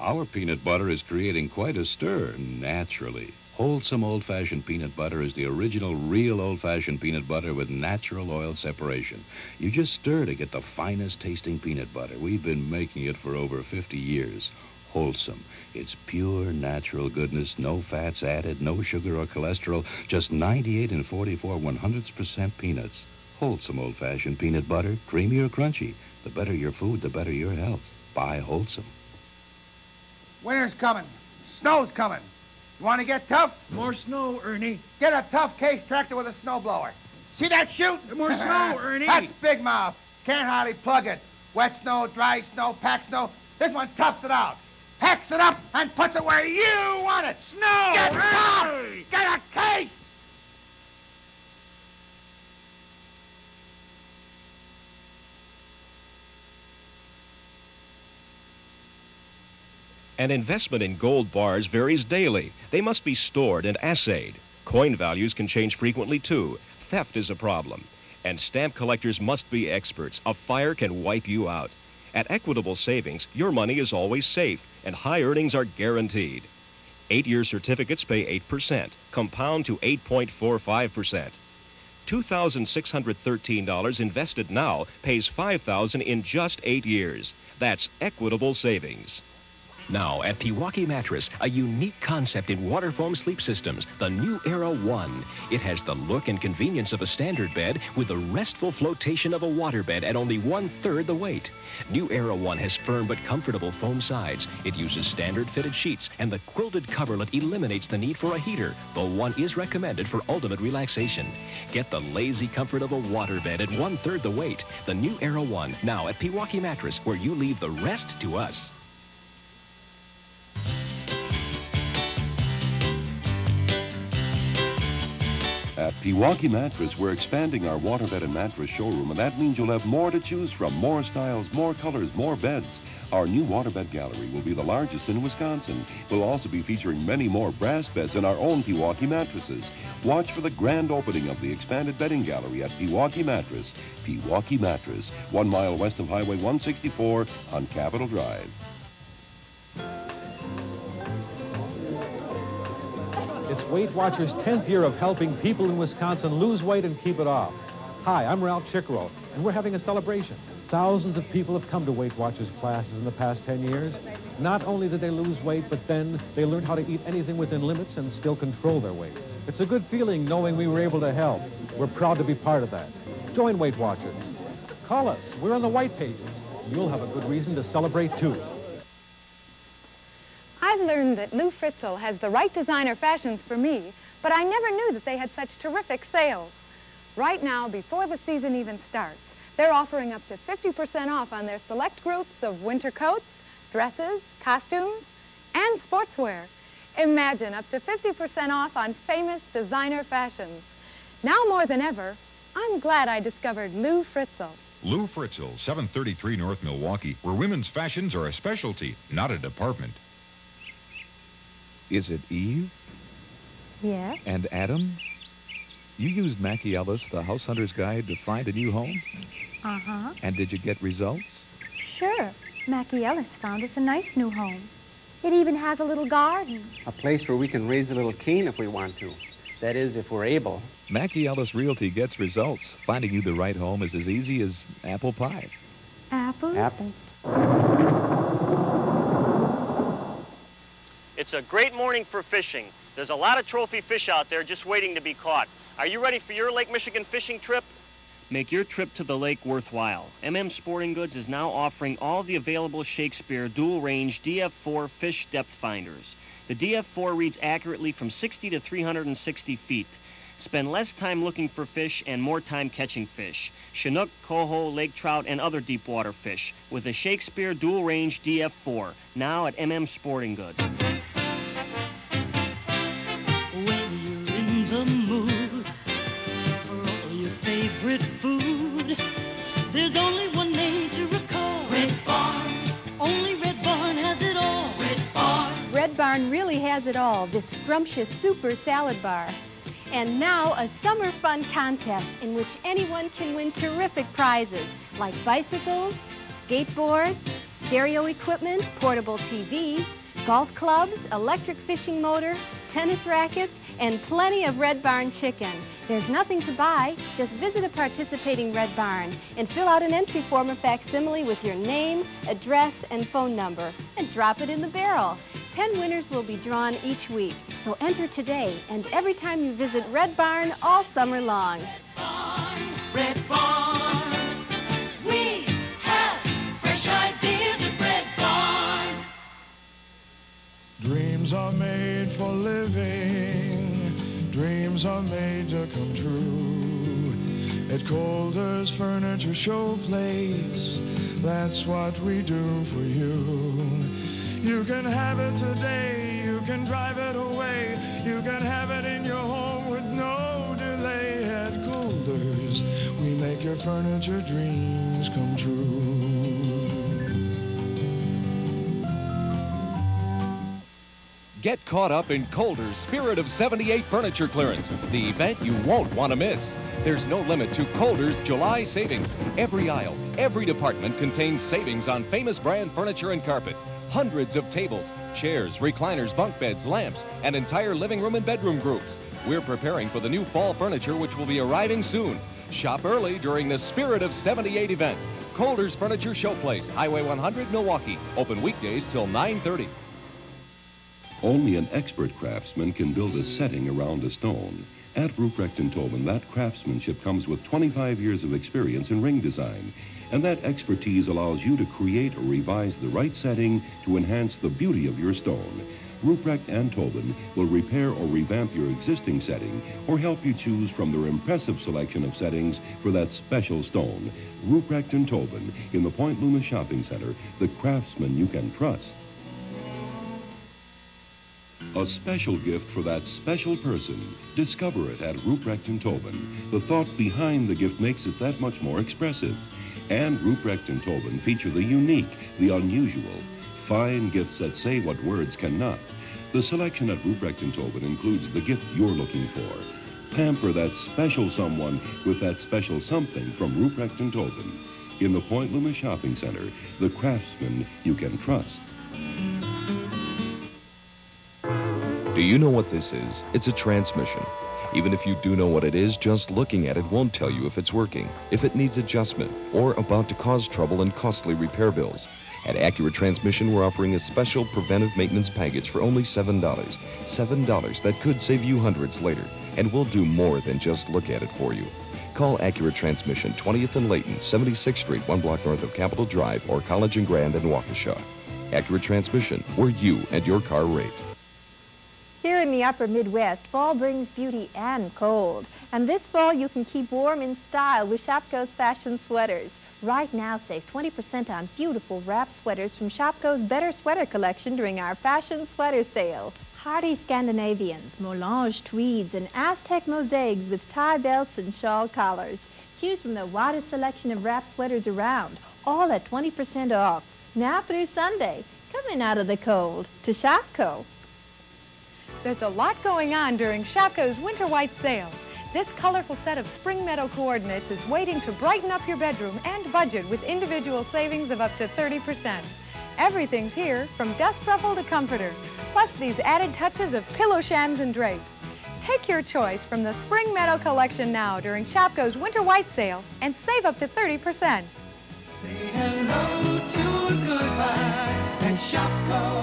Our peanut butter is creating quite a stir naturally. Wholesome old fashioned peanut butter is the original, real old fashioned peanut butter with natural oil separation. You just stir to get the finest tasting peanut butter. We've been making it for over 50 years. Wholesome. It's pure natural goodness, no fats added, no sugar or cholesterol, just 98 and 44 100th percent peanuts. Wholesome old fashioned peanut butter, creamy or crunchy. The better your food, the better your health. Buy Wholesome. Winter's coming. Snow's coming. You want to get tough? More snow, Ernie. Get a tough case tractor with a snowblower. See that chute? More snow, Ernie. That's Big Mouth. Can't hardly plug it. Wet snow, dry snow, packed snow. This one toughs it out. Packs it up and puts it where you want it. Snow! Get Ernie! tough! Get a case! An investment in gold bars varies daily. They must be stored and assayed. Coin values can change frequently too. Theft is a problem. And stamp collectors must be experts. A fire can wipe you out. At Equitable Savings, your money is always safe and high earnings are guaranteed. Eight-year certificates pay 8%, compound to 8.45%. $2,613 invested now pays 5,000 in just eight years. That's Equitable Savings. Now at Pewaukee Mattress, a unique concept in water foam sleep systems, the new Era 1. It has the look and convenience of a standard bed with the restful flotation of a water bed at only one-third the weight. New Era 1 has firm but comfortable foam sides. It uses standard fitted sheets, and the quilted coverlet eliminates the need for a heater, though one is recommended for ultimate relaxation. Get the lazy comfort of a water bed at one-third the weight. The new Era 1, now at Pewaukee Mattress, where you leave the rest to us. At Pewaukee Mattress, we're expanding our waterbed and mattress showroom, and that means you'll have more to choose from, more styles, more colors, more beds. Our new waterbed gallery will be the largest in Wisconsin. We'll also be featuring many more brass beds and our own Pewaukee mattresses. Watch for the grand opening of the expanded bedding gallery at Pewaukee Mattress. Pewaukee Mattress, one mile west of Highway 164 on Capitol Drive. It's Weight Watchers' 10th year of helping people in Wisconsin lose weight and keep it off. Hi, I'm Ralph Chickrow, and we're having a celebration. Thousands of people have come to Weight Watchers classes in the past 10 years. Not only did they lose weight, but then they learned how to eat anything within limits and still control their weight. It's a good feeling knowing we were able to help. We're proud to be part of that. Join Weight Watchers. Call us. We're on the white pages. You'll have a good reason to celebrate, too. Learned that Lou Fritzel has the right designer fashions for me, but I never knew that they had such terrific sales. Right now, before the season even starts, they're offering up to 50% off on their select groups of winter coats, dresses, costumes, and sportswear. Imagine up to 50% off on famous designer fashions. Now more than ever, I'm glad I discovered Lou Fritzel. Lou Fritzel, 733 North Milwaukee, where women's fashions are a specialty, not a department. Is it Eve Yes? and Adam? You used Mackie Ellis, the House Hunter's Guide, to find a new home? Uh-huh. And did you get results? Sure. Mackie Ellis found us a nice new home. It even has a little garden. A place where we can raise a little cane if we want to. That is, if we're able. Mackie Ellis Realty gets results. Finding you the right home is as easy as apple pie. Apples? Apples? It's a great morning for fishing. There's a lot of trophy fish out there just waiting to be caught. Are you ready for your Lake Michigan fishing trip? Make your trip to the lake worthwhile. MM Sporting Goods is now offering all the available Shakespeare dual range DF4 fish depth finders. The DF4 reads accurately from 60 to 360 feet. Spend less time looking for fish and more time catching fish. Chinook, coho, lake trout, and other deep water fish with the Shakespeare dual range DF4, now at MM Sporting Goods. Has it all, this scrumptious super salad bar. And now a summer fun contest in which anyone can win terrific prizes like bicycles, skateboards, stereo equipment, portable TVs, golf clubs, electric fishing motor, tennis rackets, and plenty of Red Barn chicken. There's nothing to buy. Just visit a participating Red Barn and fill out an entry form or facsimile with your name, address, and phone number, and drop it in the barrel. Ten winners will be drawn each week, so enter today and every time you visit Red Barn all summer long. Red Barn. Red Barn. We have fresh ideas at Red Barn. Dreams are made for living. Dreams are made to come true. At Colder's Furniture Showplace, that's what we do for you. You can have it today, you can drive it away, you can have it in your home with no delay. At Colder's, we make your furniture dreams come true. Get caught up in Colder's Spirit of 78 furniture clearance, the event you won't want to miss. There's no limit to Colder's July savings. Every aisle, every department contains savings on famous brand furniture and carpet. Hundreds of tables, chairs, recliners, bunk beds, lamps, and entire living room and bedroom groups. We're preparing for the new fall furniture which will be arriving soon. Shop early during the Spirit of 78 event. Colder's Furniture Showplace, Highway 100, Milwaukee. Open weekdays till 930. Only an expert craftsman can build a setting around a stone. At Ruprecht and Tobin, that craftsmanship comes with 25 years of experience in ring design. And that expertise allows you to create or revise the right setting to enhance the beauty of your stone. Ruprecht and Tobin will repair or revamp your existing setting or help you choose from their impressive selection of settings for that special stone. Ruprecht and Tobin in the Point Loomis Shopping Center, the craftsman you can trust. A special gift for that special person. Discover it at Ruprecht and Tobin. The thought behind the gift makes it that much more expressive. And Ruprecht and Tobin feature the unique, the unusual, fine gifts that say what words cannot. The selection at Ruprecht and Tobin includes the gift you're looking for. Pamper that special someone with that special something from Ruprecht and Tobin. In the Point Loomis Shopping Center, the craftsman you can trust. Do you know what this is? It's a transmission. Even if you do know what it is, just looking at it won't tell you if it's working, if it needs adjustment, or about to cause trouble and costly repair bills. At Accurate Transmission, we're offering a special preventive maintenance package for only $7. $7 that could save you hundreds later, and we'll do more than just look at it for you. Call Accurate Transmission, 20th and Layton, 76th Street, one block north of Capitol Drive, or College and Grand in Waukesha. Accurate Transmission, where you and your car rate. Here in the upper Midwest, fall brings beauty and cold. And this fall, you can keep warm in style with Shopko's fashion sweaters. Right now, save 20% on beautiful wrap sweaters from Shopko's Better Sweater collection during our fashion sweater sale. Hardy Scandinavians, Melange tweeds, and Aztec mosaics with tie belts and shawl collars. Choose from the widest selection of wrap sweaters around, all at 20% off. Now through Sunday, coming out of the cold to Shopko. There's a lot going on during Shopko's Winter White Sale. This colorful set of Spring Meadow coordinates is waiting to brighten up your bedroom and budget with individual savings of up to 30%. Everything's here, from dust ruffle to comforter, plus these added touches of pillow shams and drapes. Take your choice from the Spring Meadow collection now during Shopko's Winter White Sale and save up to 30%. Say hello to a goodbye and Shopko.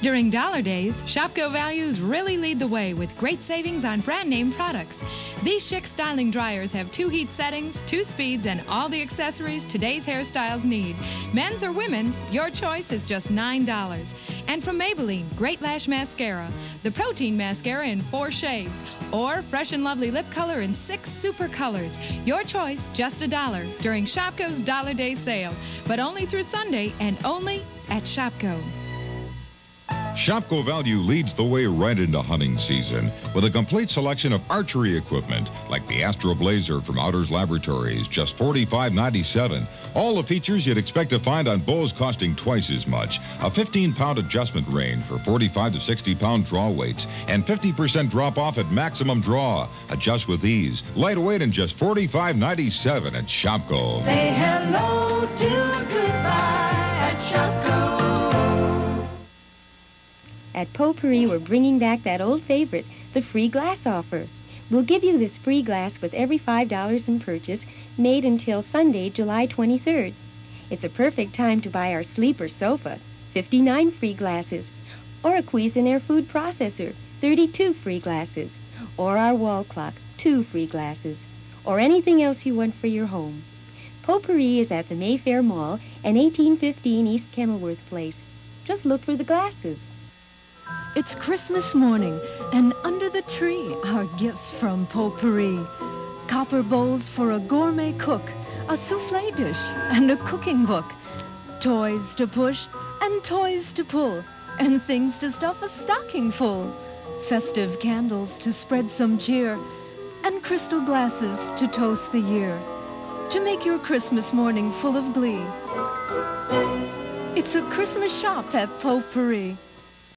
During Dollar Days, Shopko values really lead the way with great savings on brand name products. These chic styling dryers have two heat settings, two speeds, and all the accessories today's hairstyles need. Men's or women's, your choice is just $9. And from Maybelline, Great Lash Mascara, the Protein Mascara in four shades, or Fresh and Lovely Lip Color in six super colors. Your choice, just a dollar during Shopko's Dollar Day sale, but only through Sunday and only at Shopko. Shopko Value leads the way right into hunting season with a complete selection of archery equipment like the Astro Blazer from Outers Laboratories, just $45.97. All the features you'd expect to find on bows costing twice as much. A 15-pound adjustment range for 45 to 60-pound draw weights and 50% drop off at maximum draw. Adjust with ease. Lightweight and just $45.97 at Shopko. Say hello At Potpourri, we're bringing back that old favorite, the free glass offer. We'll give you this free glass with every $5 in purchase made until Sunday, July 23rd. It's a perfect time to buy our sleeper sofa, 59 free glasses, or a Cuisinart food processor, 32 free glasses, or our wall clock, 2 free glasses, or anything else you want for your home. Potpourri is at the Mayfair Mall and 1815 East Kenilworth Place. Just look for the glasses. It's Christmas morning, and under the tree are gifts from Potpourri. Copper bowls for a gourmet cook, a souffle dish, and a cooking book. Toys to push and toys to pull, and things to stuff a stocking full. Festive candles to spread some cheer, and crystal glasses to toast the year. To make your Christmas morning full of glee. It's a Christmas shop at Potpourri.